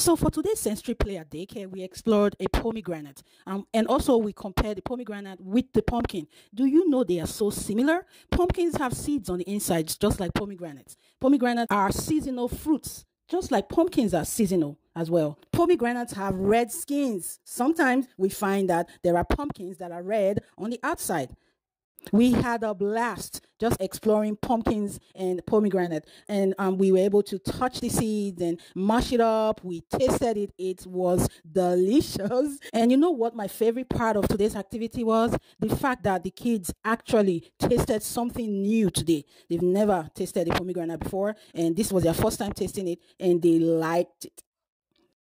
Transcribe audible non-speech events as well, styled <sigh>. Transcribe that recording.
So for today's sensory play daycare, we explored a pomegranate, um, and also we compared the pomegranate with the pumpkin. Do you know they are so similar? Pumpkins have seeds on the insides, just like pomegranates. Pomegranates are seasonal fruits, just like pumpkins are seasonal as well. Pomegranates have red skins. Sometimes we find that there are pumpkins that are red on the outside. We had a blast just exploring pumpkins and pomegranate, and um, we were able to touch the seeds and mash it up. We tasted it; it was delicious. <laughs> And you know what? My favorite part of today's activity was the fact that the kids actually tasted something new today. They've never tasted a pomegranate before, and this was their first time tasting it, and they liked it.